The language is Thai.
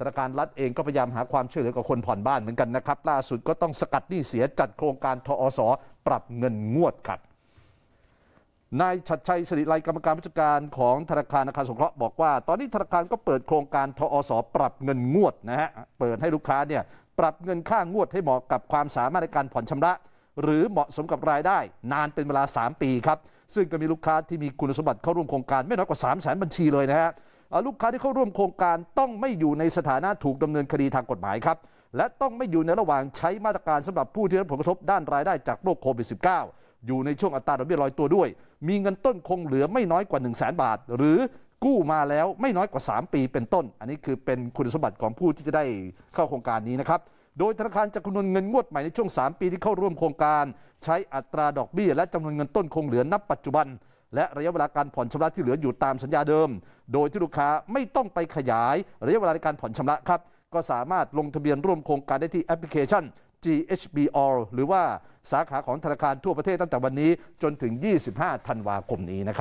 ธนาคารรัฐเองก็พยายามหาความช่วยเหลือกับคนผ่อนบ้านเหมือนกันนะครับ ล่าสุดก็ต้องสกัดหนี้เสียจัดโครงการทอสปรับเงินงวดครับนายชัดชัยสิริไลกรรมการผู้จัดการของธนาคารอาคารสงเคราะห์บอกว่า ตอนนี้ธนาคารก็เปิดโครงการทอสปรับเงินงวดนะฮะเปิดให้ลูกค้าเนี่ยปรับเงินค่างวดให้เหมาะกับความสามารถในการผ่อนชำระ หรือเหมาะสมกับรายได้ นานเป็นเวลา 3 ปีครับซึ่งก็มีลูกค้าที่มีคุณสมบัติเข้าร่วมโครงการไม่น้อยกว่า 3 0 0 0 0 0 บัญชีเลยนะฮะ ลูกค้าที่เข้าร่วมโครงการต้องไม่อยู่ในสถานะถูกดำเนินคดีทางกฎหมายครับ และต้องไม่อยู่ในระหว่างใช้มาตรการสำหรับผู้ที่ได้รับผลกระทบด้านรายได้จากโรคโควิด -19 อยู่ในช่วงอัตราดอกเบี้ยลอยตัวด้วย มีเงินต้นคงเหลือไม่น้อยกว่า 1 0 0 0 0แสนบาท หรือกู้มาแล้วไม่น้อยกว่า 3 ปีเป็นต้น อันนี้คือเป็นคุณสมบัติของผู้ที่จะได้เข้าโครงการนี้นะครับโดยธนาคารจะคำนวณเงินงวดใหม่ในช่วง 3 ปีที่เข้าร่วมโครงการ ใช้อัตราดอกเบี้ยและจำนวนเงินต้นคงเหลือนับปัจจุบัน และระยะเวลาการผ่อนชำระที่เหลืออยู่ตามสัญญาเดิม โดยที่ลูกค้าไม่ต้องไปขยายระยะเวลาในการผ่อนชำระครับ ก็สามารถลงทะเบียนร่วมโครงการได้ที่แอปพลิเคชัน GHBR หรือว่าสาขาของธนาคารทั่วประเทศตั้งแต่วันนี้จนถึง 25 ธันวาคมนี้นะครับ